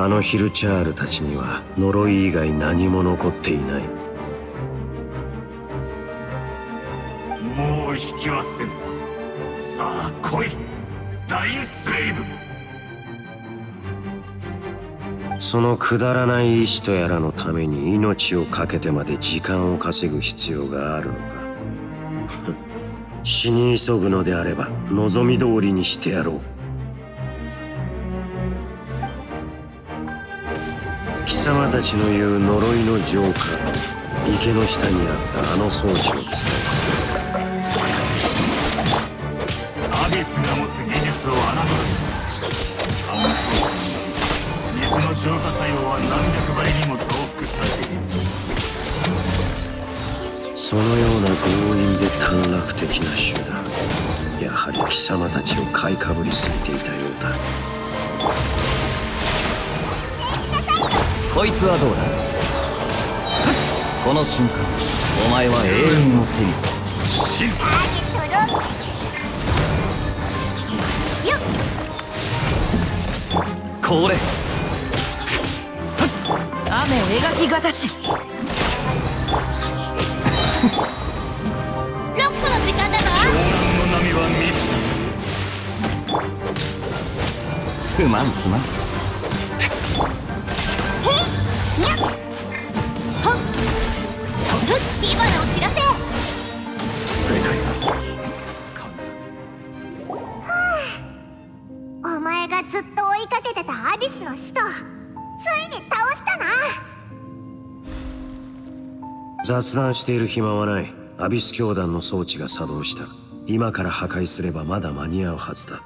あのヒルチャールたちには呪い以外何も残っていない。もう引きはせぬさあ来い。ダインスレイブ。そのくだらない意志とやらのために命を懸けてまで時間を稼ぐ必要があるのか。死に急ぐのであれば望み通りにしてやろう様たちの言う呪いの浄化池の下にあったあの装置を使うアビスが持つ技術を侮るあの装置水の浄化作用は何百倍にも増幅されているそのような強引で短絡的な手段やはり貴様たちを買いかぶりすぎていたようだこいつはどうだ？この瞬間お前は永遠を手にするこれ。雨描きがたしロックの時間だぞ。この波は満ちた。すまんすまん火花を散らせ。正解だ。お前がずっと追いかけてたアビスの使徒ついに倒したな。雑談している暇はない。アビス教団の装置が作動した。今から破壊すればまだ間に合うはずだ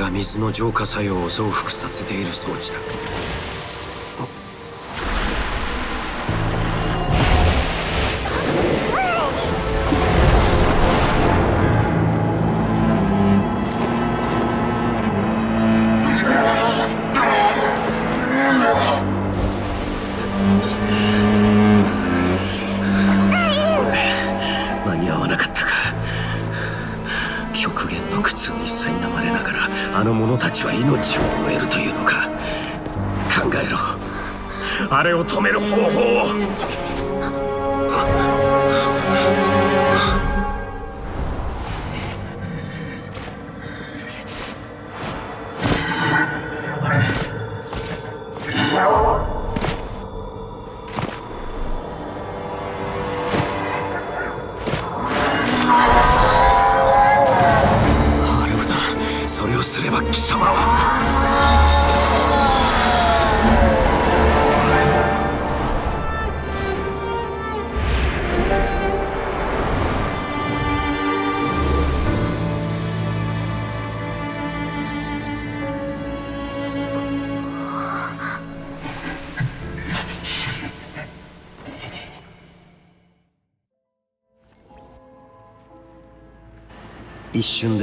が水の浄化作用を増幅させている装置だ。止める方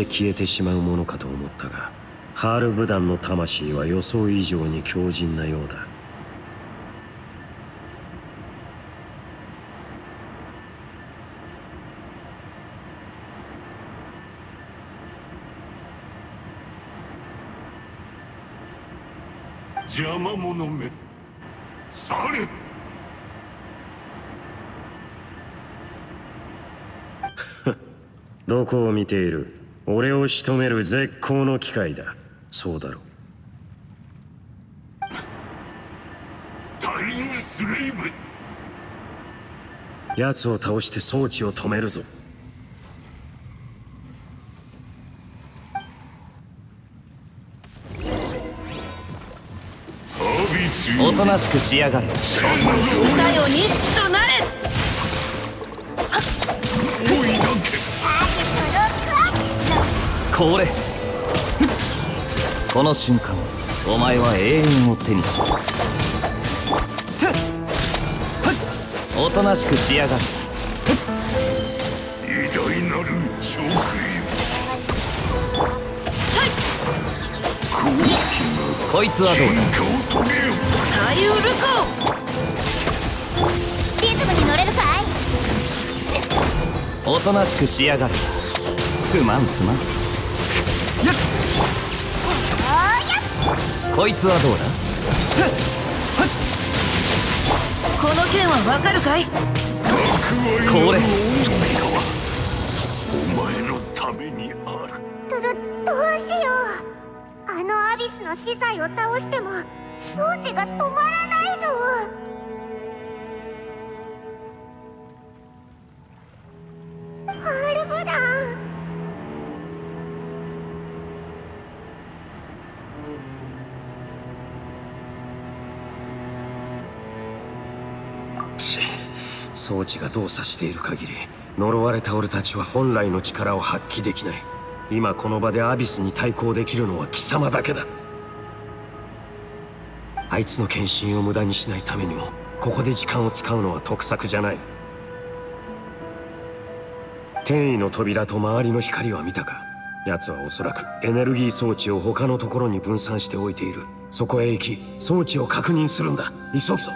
消えてしまうものかと思ったがハールブダンの魂は予想以上に強靭なようだ。邪魔者め下がれ。どこを見ている？俺を仕留める絶好の機会だ。そうだろう。タイムスレイブ奴を倒して装置を止めるぞ。おとなしくしやがれ。シャナだよ錦とこれ。この瞬間お前は永遠を手にする。おとなしくしやがれ偉大なる将軍こいつはどう進化を遂げよサイウルコ。リズムに乗れるかい？だおとなしくしやがれすまんすまんこいつはどうだ？この剣はわかるかい？これ。お前のためにある。どどどうしよう。あのアビスの司祭を倒しても装置が止まら装置が動作している限り呪われた俺たちは本来の力を発揮できない。今この場でアビスに対抗できるのは貴様だけだ。あいつの献身を無駄にしないためにもここで時間を使うのは得策じゃない。転移の扉と周りの光は見たか？奴はおそらくエネルギー装置を他のところに分散しておいている。そこへ行き装置を確認するんだ。急ぐぞ。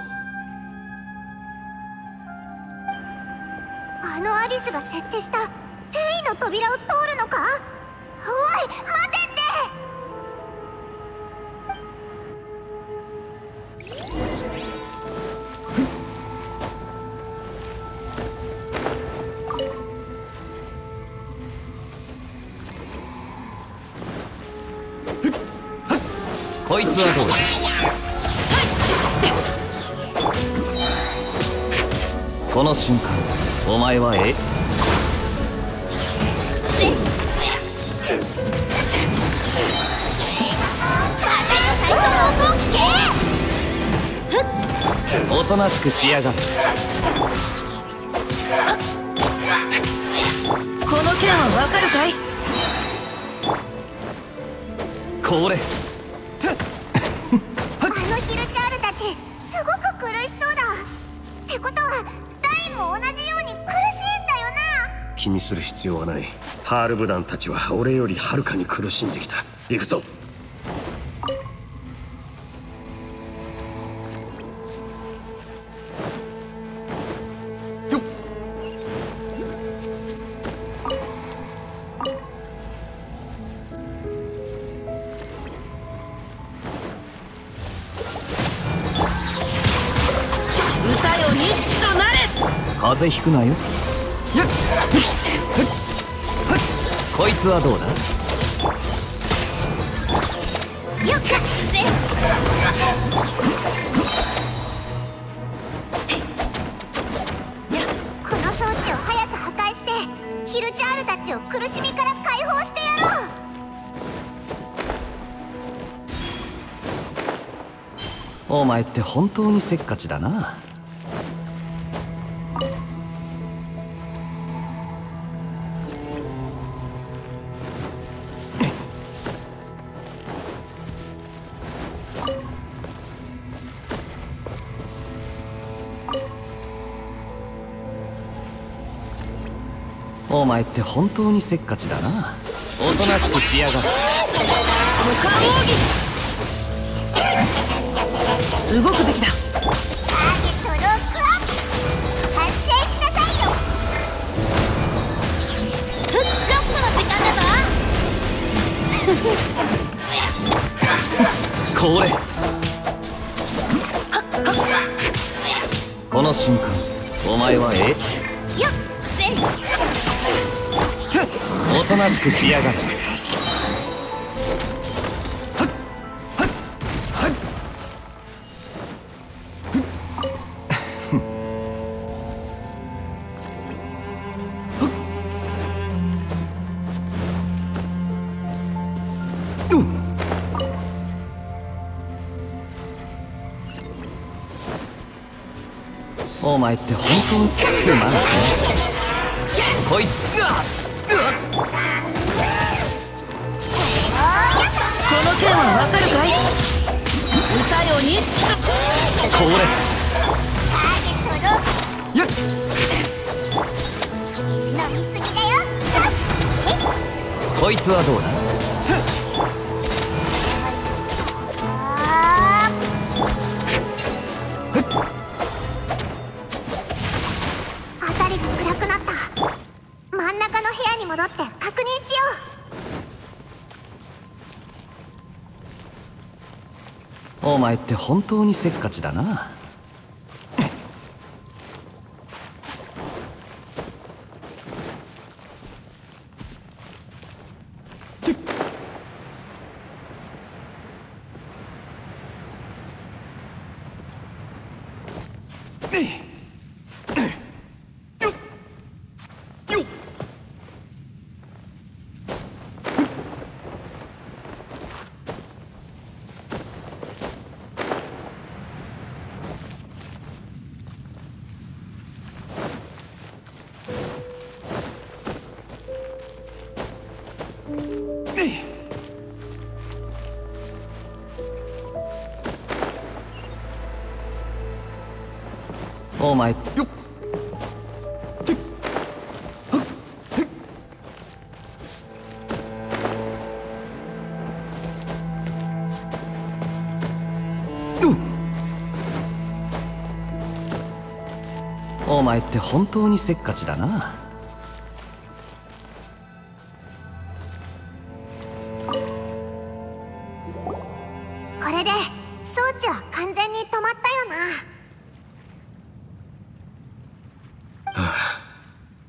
設置した転移の扉を通るのか？おい待て。っ。てこいつはどうだ？この瞬間お前はえ？おとなしくしやがれこの剣はわかるかい？これ。あのヒルチャールたちすごく苦しそうだ。ってことはダインも同じように苦しいんだよな。気にする必要はない。ハールブダンたちは俺よりはるかに苦しんできた。行くぞ風邪ひくなよ。こいつはどうだ？よっこの装置を早く破壊してヒルチャールたちを苦しみから解放してやろう。お前って本当にせっかちだな前って本当にせっかちだな。おとなしくしやがる無冠奥義動くべきだ。ターゲットロックアップ完成しなさいよ。フッの時間だぞ これ。この瞬間お前はえ？となしくしやがるお前って本当にすぐこいつはどうだ？あー辺りが暗くなった。真ん中の部屋に戻って確認しよお前って本当にせっかちだな前って本当にせっかちだな。うこれで装置は完全に止まったよな。ああ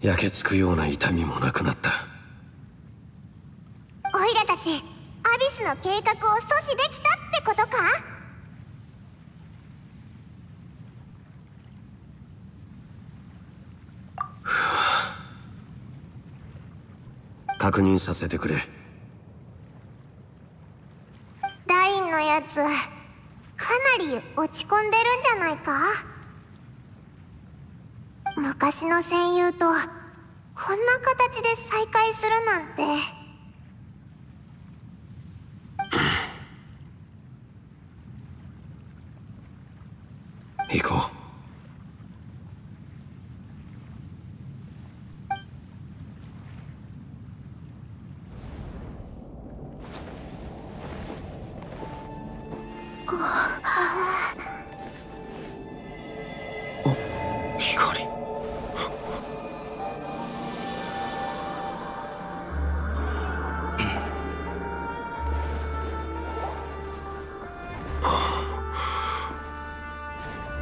焼けつくような痛みもなくなったオイラたちアビスの計画を阻止できたってことか確認させてくれ。ダインのやつかなり落ち込んでるんじゃないか？昔の戦友とこんな形で再会するなんて。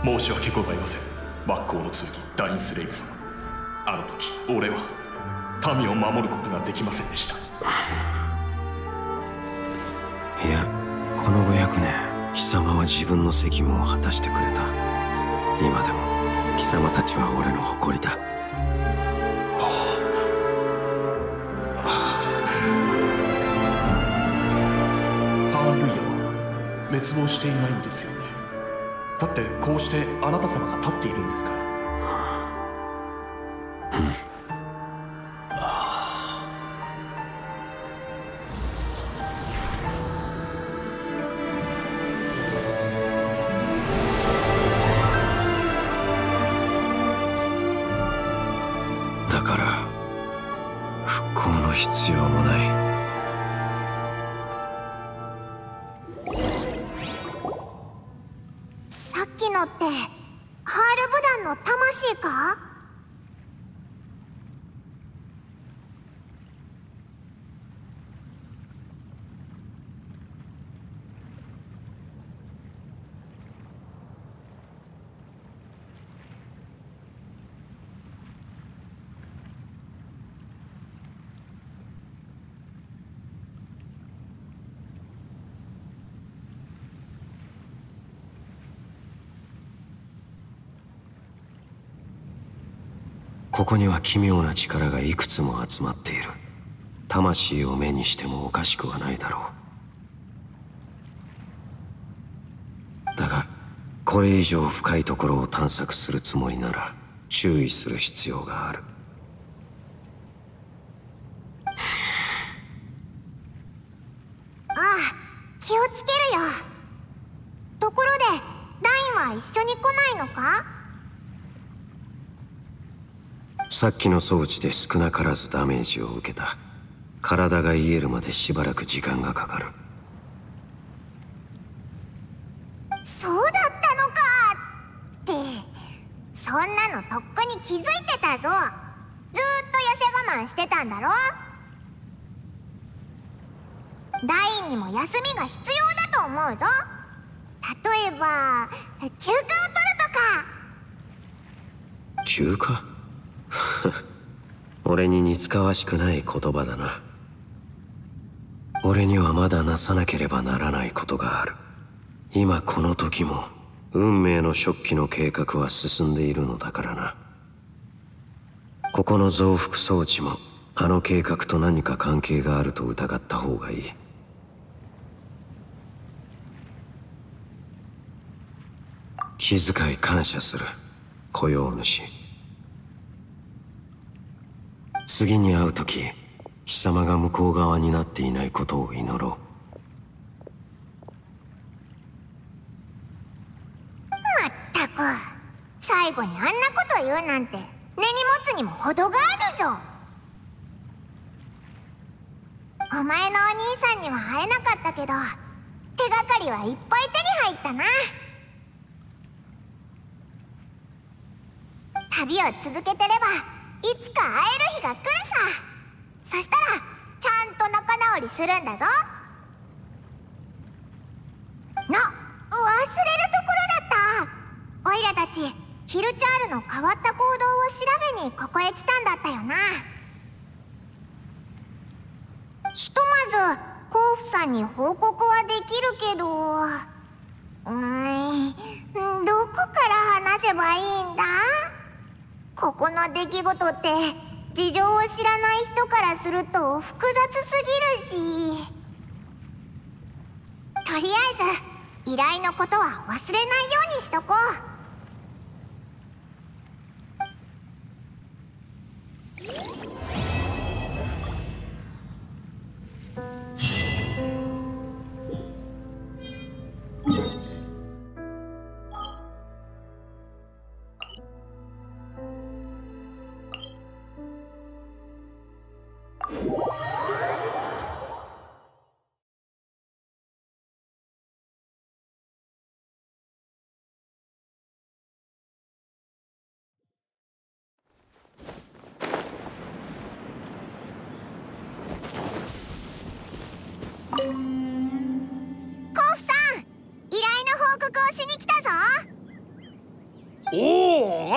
申し訳ございません。真っ向の剣ダインスレイブ様。あの時俺は民を守ることができませんでした。いやこの500年貴様は自分の責務を果たしてくれた。今でも貴様たちは俺の誇りだ。カーン・ルイヤは滅亡していないんですよねだってこうしてあなた様が立っているんですから。ここには奇妙な力がいくつも集まっている。魂を目にしてもおかしくはないだろう。だがこれ以上深いところを探索するつもりなら注意する必要があるああ気をつけるよところでダインは一緒に来ないのかさっきの装置で少なからずダメージを受けた。体が癒えるまでしばらく時間がかかる。そうだったのかって。そんなのとっくに気づいてたぞ。ずーっと痩せ我慢してたんだろ。ダインにも休みが必要だと思うぞ。例えば休暇を取るとか。休暇？俺に似つかわしくない言葉だな。俺にはまだなさなければならないことがある。今この時も運命の初期の計画は進んでいるのだからな。ここの増幅装置もあの計画と何か関係があると疑った方がいい。気遣い感謝する雇用主。次に会う時貴様が向こう側になっていないことを祈ろう。まったく。最後にあんなこと言うなんて根に持つにも程があるぞ。お前のお兄さんには会えなかったけど手がかりはいっぱい手に入ったな。旅を続けてればいつか会える日が来るさ。そしたらちゃんと仲直りするんだぞ。な忘れるところだった。オイラたちヒルチャールの変わった行動を調べにここへ来たんだったよな。ひとまずコウフさんに報告はできるけど。うーんどこから話せばいいんだ？ここの出来事って事情を知らない人からすると複雑すぎるし。とりあえず依頼のことは忘れないようにしとこう。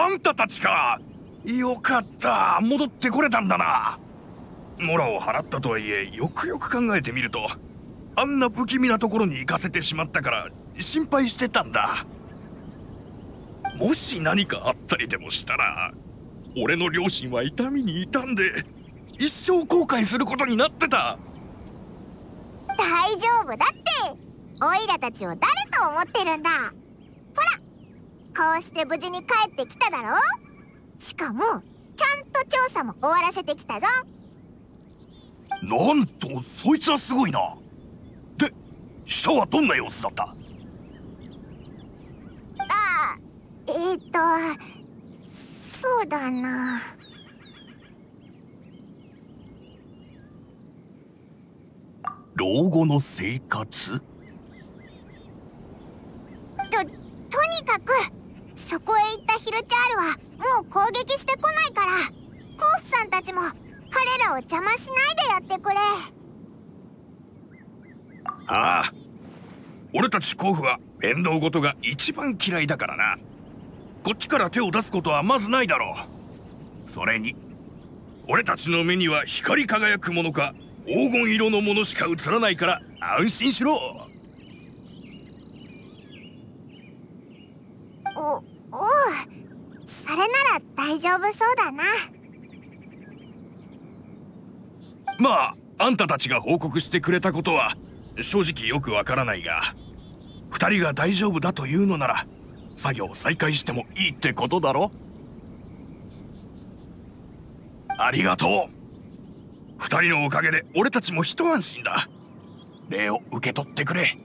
あんたたちかよかった戻ってこれたんだな。モラを払ったとはいえよくよく考えてみるとあんな不気味なところに行かせてしまったから心配してたんだ。もし何かあったりでもしたら俺の両親は痛みに痛んで一生後悔することになってた。大丈夫だって。オイラたちを誰と思ってるんだ。ほらこうして無事に帰ってきただろ？しかもちゃんと調査も終わらせてきたぞ。なんとそいつはすごいな。で下はどんな様子だった？ああえー、っとそうだな。老後の生活？ととにかくそこへ行ったヒルチャールはもう攻撃してこないから。コーフさんたちも彼らを邪魔しないでやってくれ。ああ。俺たち甲府は面倒事が一番嫌いだからな。こっちから手を出すことはまずないだろう。それに俺たちの目には光り輝くものか黄金色のものしか映らないから安心しろ。おおうそれなら大丈夫そうだな。まああんたたちが報告してくれたことは正直よくわからないが二人が大丈夫だというのなら作業を再開してもいいってことだろ？ありがとう。二人のおかげで俺たちも一安心だ。礼を受け取ってくれ。